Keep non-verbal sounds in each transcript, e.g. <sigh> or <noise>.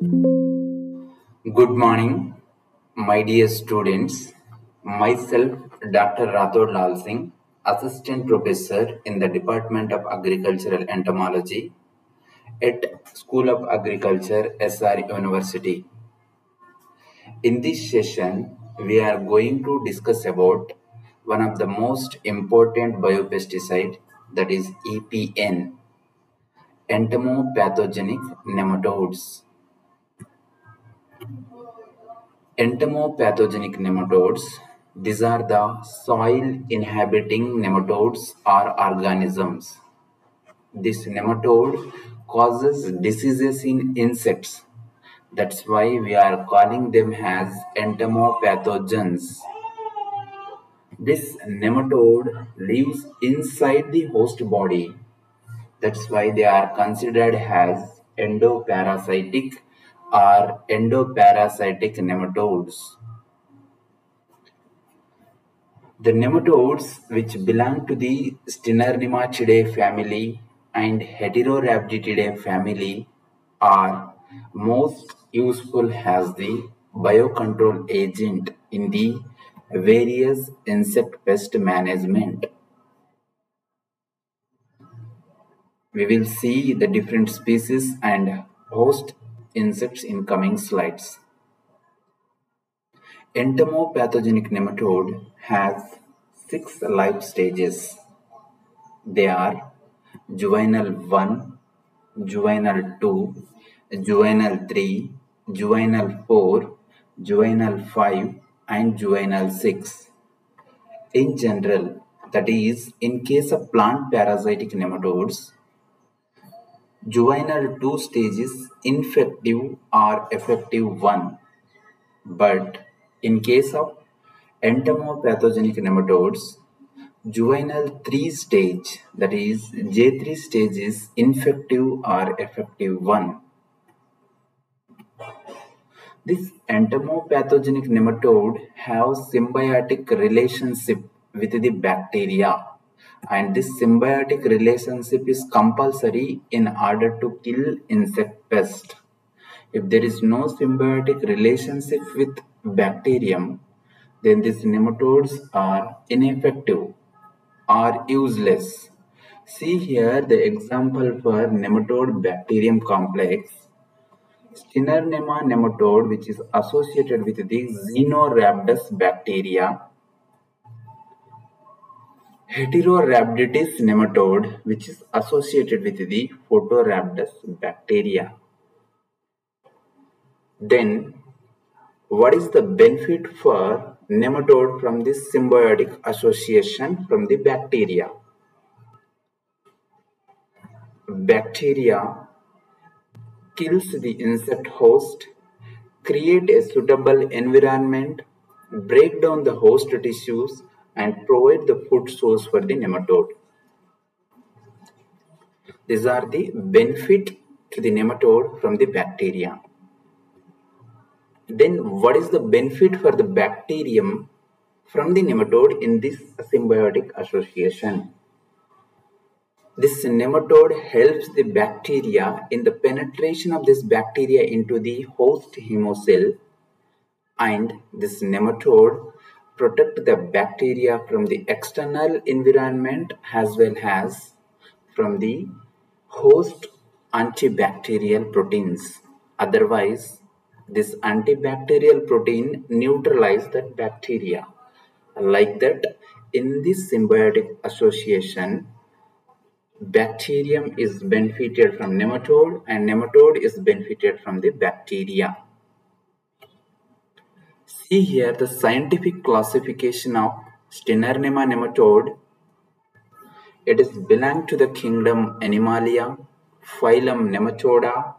Good morning, my dear students. Myself, Dr. Rathod Lal Singh, Assistant Professor in the Department of Agricultural Entomology at School of Agriculture, SR University. In this session, we are going to discuss about one of the most important biopesticide that is EPN, entomopathogenic nematodes. Entomopathogenic nematodes, these are the soil inhabiting nematodes or organisms. This nematode causes diseases in insects. That's why we are calling them as entomopathogens. This nematode lives inside the host body. That's why they are considered as endoparasitic or endoparasitic nematodes. The nematodes which belong to the Steinernematidae family and Heterorhabditidae family are most useful as the biocontrol agent in the various insect pest management. We will see the different species and host insects in coming slides. Entomopathogenic nematode has six life stages. They are juvenile 1, juvenile 2, juvenile 3, juvenile 4, juvenile 5 and juvenile 6. In general, that is, in case of plant parasitic nematodes, juvenile 2 stages infective or effective 1, but in case of entomopathogenic nematodes, juvenile 3 stage, that is J3 stage is infective or effective 1. This entomopathogenic nematode have symbiotic relationship with the bacteria and this symbiotic relationship is compulsory in order to kill insect pest. If there is no symbiotic relationship with bacterium, then these nematodes are ineffective or useless. See here the example for nematode bacterium complex. Steinernema nematode which is associated with the Xenorhabdus bacteria. Heterorhabditis nematode which is associated with the Photorhabdus bacteria. Then what is the benefit for nematode from this symbiotic association from the bacteria? Bacteria kills the insect host, create a suitable environment, break down the host tissues and provide the food source for the nematode. These are the benefit to the nematode from the bacteria. Then what is the benefit for the bacterium from the nematode in this symbiotic association? This nematode helps the bacteria in the penetration of this bacteria into the host hemocoel and this nematode protect the bacteria from the external environment as well as from the host antibacterial proteins. Otherwise, this antibacterial protein neutralize that bacteria. Like that, in this symbiotic association, bacterium is benefited from nematode and nematode is benefited from the bacteria. See here the scientific classification of Steinernema nematode. It is belong to the kingdom Animalia, phylum Nematoda,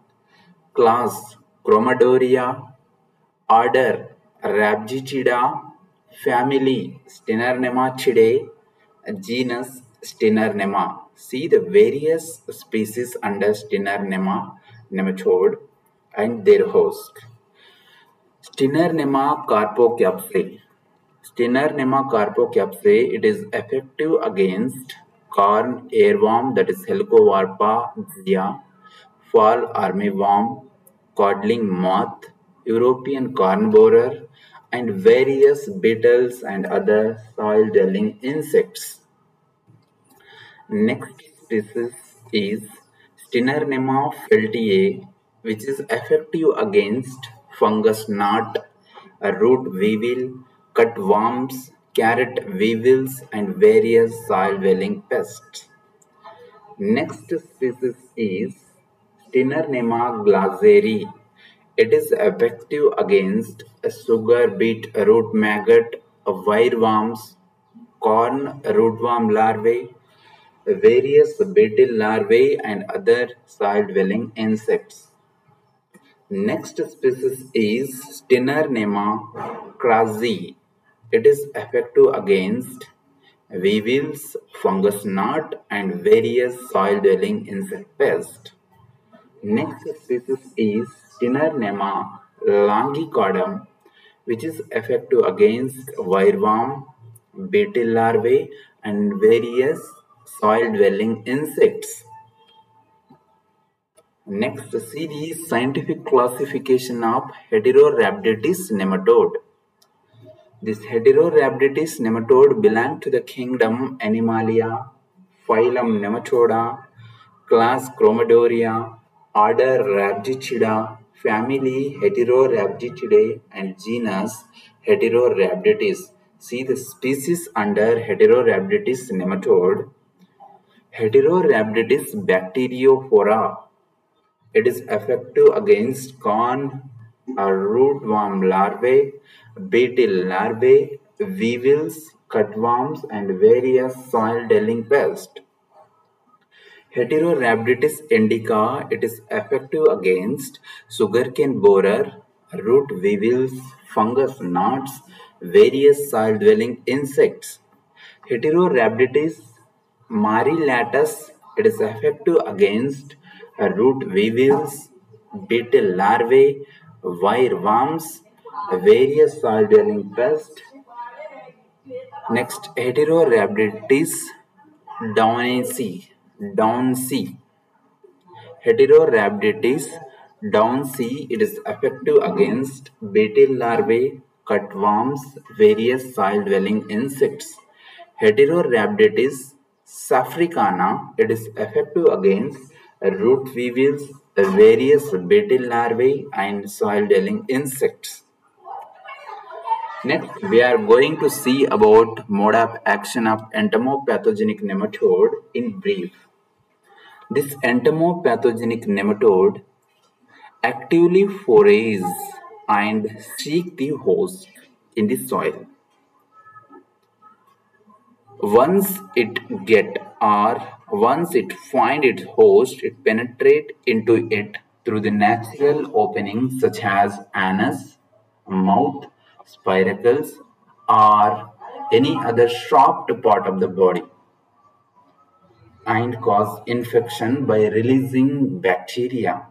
class Chromadorea, order Rhabditida, family Steinernematidae, genus Steinernema. See the various species under Steinernema nematode and their host. Steinernema carpocapsae. Steinernema carpocapsae, it is effective against corn earworm that is Helicoverpa zea, fall armyworm, codling moth, European corn borer, and various beetles and other soil-dwelling insects. Next species is Steinernema feltiae, which is effective against fungus gnat, a root weevil, cutworms, carrot weevils, and various soil-dwelling pests. Next species is Steinernema glazeri. It is effective against a sugar beet root maggot, wireworms, corn rootworm larvae, various beetle larvae and other soil-dwelling insects. Next species is Steinernema kraussei. It is effective against weevils, fungus gnat, and various soil-dwelling insect pests. Next species is Steinernema longicaudum, which is effective against wireworm, beetle larvae, and various soil-dwelling insects. Next, series scientific classification of Heterorhabditis nematode. This Heterorhabditis nematode belong to the kingdom Animalia, phylum Nematoda, class Chromadorea, order Rhabditida, family Heterorhabditidae, and genus Heterorhabditis. See the species under Heterorhabditis nematode. Heterorhabditis bacteriophora. It is effective against corn or rootworm larvae, beetle larvae, weevils, cutworms, and various soil-dwelling pests. Heterorhabditis indica, it is effective against sugarcane borer, root weevils, fungus gnats, various soil-dwelling insects. Heterorhabditis marelatus, it is effective against root weevils, beetle larvae, wireworms, various soil-dwelling pests. Next, Heterorhabditis downesii. Downsea. Heterorhabditis downsea. It is effective against beetle larvae, cutworms, various soil-dwelling insects. Heterorhabditis safricana. It is effective against root weevils, various beetle larvae, and soil-dwelling insects. Next, we are going to see about mode of action of entomopathogenic nematode in brief. This entomopathogenic nematode actively forays and seek the host in the soil. Once it get or once it find its host, it penetrate into it through the natural openings such as anus, mouth, spiracles, or any other sharp part of the body and cause infection by releasing bacteria.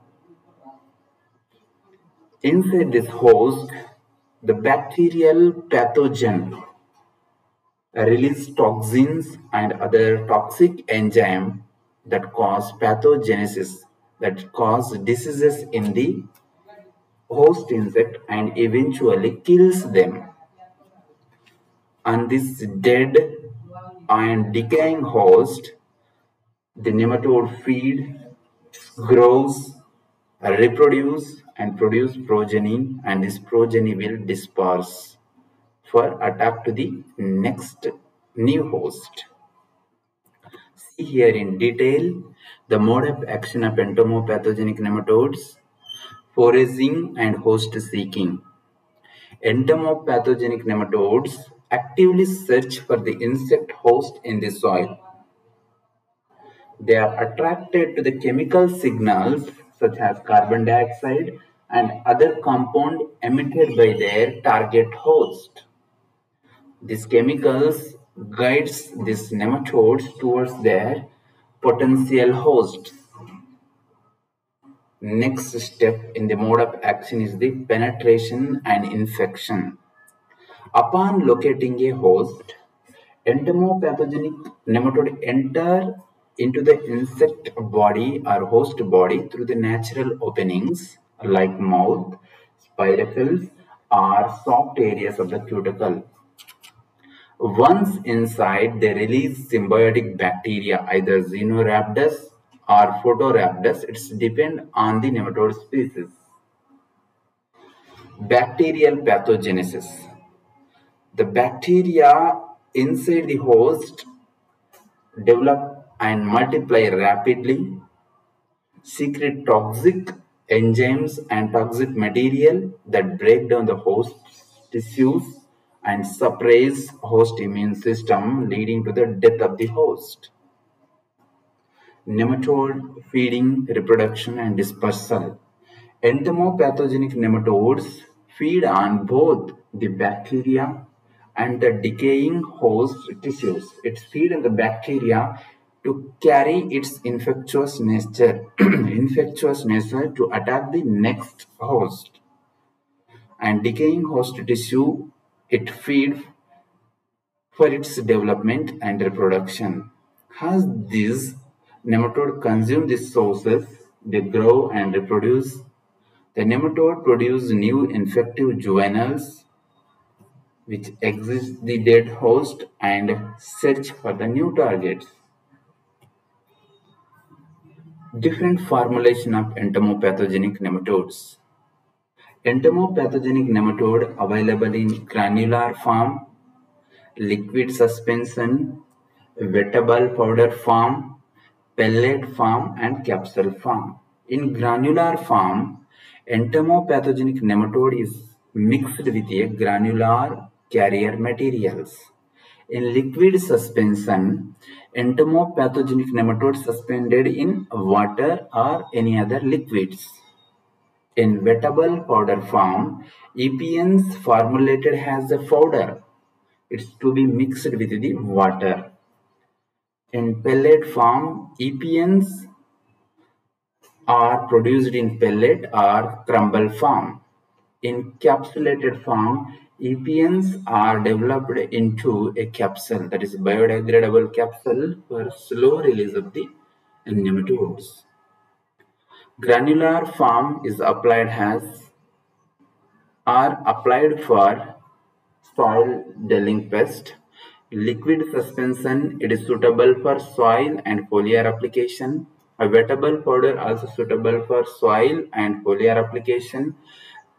Inside this host, the bacterial pathogen release toxins and other toxic enzyme that cause pathogenesis that cause diseases in the host insect and eventually kills them. On this dead and decaying host the nematode feed grows reproduce and produce progeny and this progeny will disperse for attack to the next new host. See here in detail the mode of action of entomopathogenic nematodes, foraging and host seeking. Entomopathogenic nematodes actively search for the insect host in the soil. They are attracted to the chemical signals such as carbon dioxide and other compound emitted by their target host. These chemicals guides these nematodes towards their potential host. Next step in the mode of action is the penetration and infection. Upon locating a host, entomopathogenic nematode enter into the insect body or host body through the natural openings like mouth, spiracles, or soft areas of the cuticle. Once inside, they release symbiotic bacteria, either Xenorhabdus or Photorhabdus. It's depend on the nematode species. Bacterial pathogenesis. The bacteria inside the host develop and multiply rapidly, secrete toxic enzymes and toxic material that break down the host tissues and suppress host immune system leading to the death of the host. Nematode feeding, reproduction and dispersal. Entomopathogenic nematodes feed on both the bacteria and the decaying host tissues. It feeds on the bacteria to carry its infectious nature, <clears throat> infectious nature to attack the next host. And decaying host tissue, it feeds for its development and reproduction. As these nematode consume these sources, they grow and reproduce the nematode produce new infective juveniles which exit the dead host and search for the new targets. Different formulation of entomopathogenic nematodes. Entomopathogenic nematode available in granular form, liquid suspension, wettable powder form, pellet form and capsule form. In granular form, Entomopathogenic nematode is mixed with a granular carrier materials. In liquid suspension, entomopathogenic nematode suspended in water or any other liquids. In wettable powder form, EPNs formulated as a powder. It's to be mixed with the water. In pellet form, EPNs are produced in pellet or crumble form. In capsulated form, EPNs are developed into a capsule that is biodegradable capsule for slow release of the nematodes. Granular form is applied as are applied for soil dwelling pest. Liquid suspension it is suitable for soil and foliar application a wettable powder also suitable for soil and foliar application.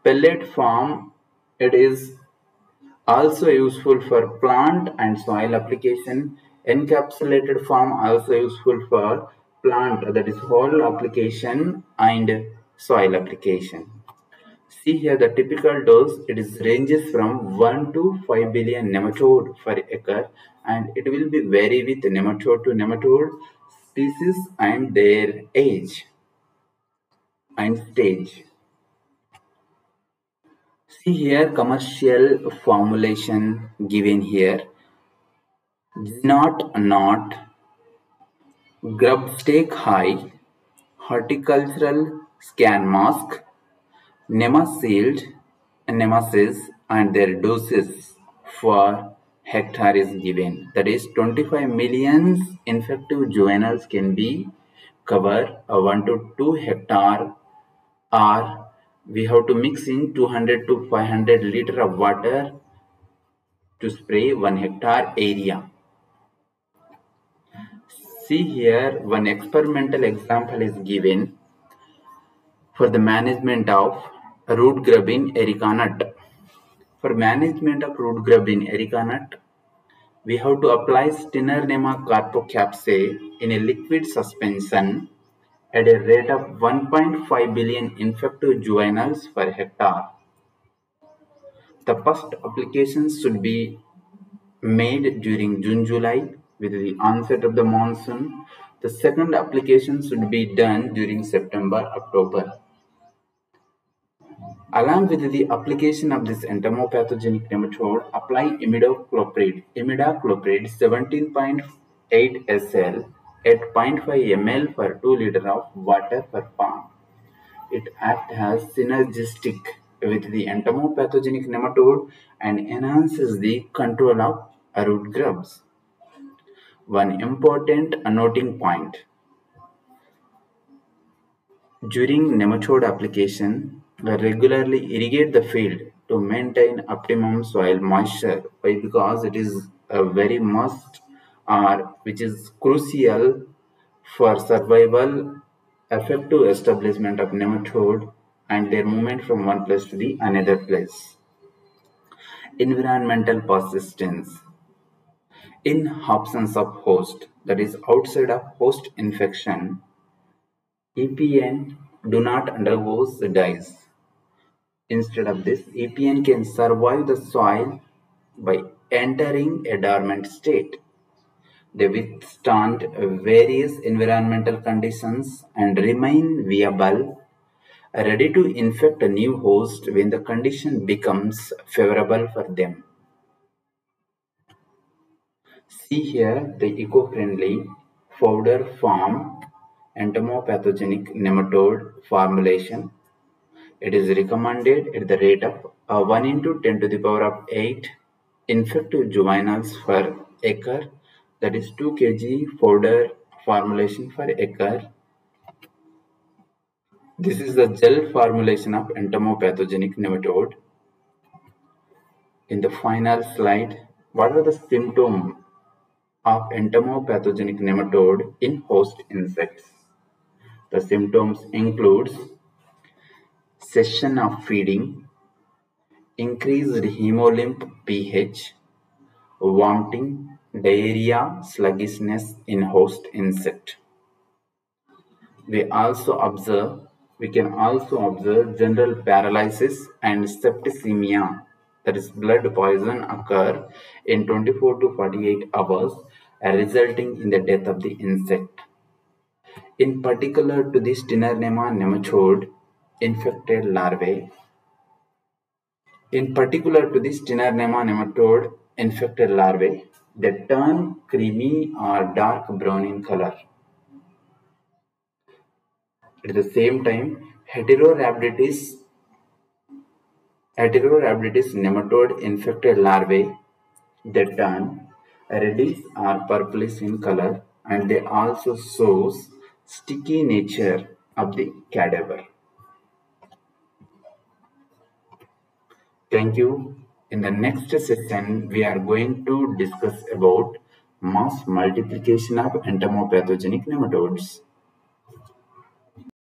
Pellet form it is also useful for plant and soil application. Encapsulated form also useful for plant that is whole application and soil application. See here the typical dose it is ranges from 1 to 5 billion nematode per acre and it will be vary with nematode to nematode species and their age and stage. See here commercial formulation given here. Not not grub stake high horticultural Scanmask Nemasealed nemasys and their doses for hectare is given. That is 25 million infective juveniles can be cover a 1 to 2 hectare or we have to mix in 200 to 500 liter of water to spray 1 hectare area. See here one experimental example is given for the management of root grub in areca nut. For management of root grub in areca nut, we have to apply Steinernema carpocapsae in a liquid suspension at a rate of 1.5 billion infective juveniles per hectare. The first applications should be made during June-July with the onset of the monsoon. The second application should be done during September-October. Along with the application of this entomopathogenic nematode, apply imidacloprid. Imidacloprid 17.8 SL at 0.5 ml per 2 liter of water per farm. It acts as synergistic with the entomopathogenic nematode and enhances the control of root grubs. One important noting point During nematode application, regularly irrigate the field to maintain optimum soil moisture. Why? Because it is a very must or which is crucial for survival, effective establishment of nematode and their movement from one place to the another place. Environmental persistence. In absence of host, that is outside of host infection, EPN do not undergo dies. Instead of this, EPN can survive the soil by entering a dormant state. They withstand various environmental conditions and remain viable, ready to infect a new host when the condition becomes favorable for them. See here the eco-friendly powder form entomopathogenic nematode formulation. It is recommended at the rate of uh, 1 into 10 to the power of 8 infective juveniles per acre that is 2 kg powder formulation per acre. This is the gel formulation of entomopathogenic nematode. In the final slide, what are the symptoms of entomopathogenic nematode in host insects? The symptoms includes cessation of feeding, increased hemolymph pH, vomiting, diarrhea, sluggishness in host insect. We also observe, we can also observe general paralysis and septicemia, that is blood poison occur in 24 to 48 hours, resulting in the death of the insect. In particular to this Steinernema nematode infected larvae, in particular to the Steinernema nematode infected larvae, they turn creamy or dark brown in color. At the same time, Heterorhabditis, Heterorhabditis nematode infected larvae, they turn reddish or purplish in color and they also shows sticky nature of the cadaver. Thank you. In the next session, we are going to discuss about mass multiplication of entomopathogenic nematodes.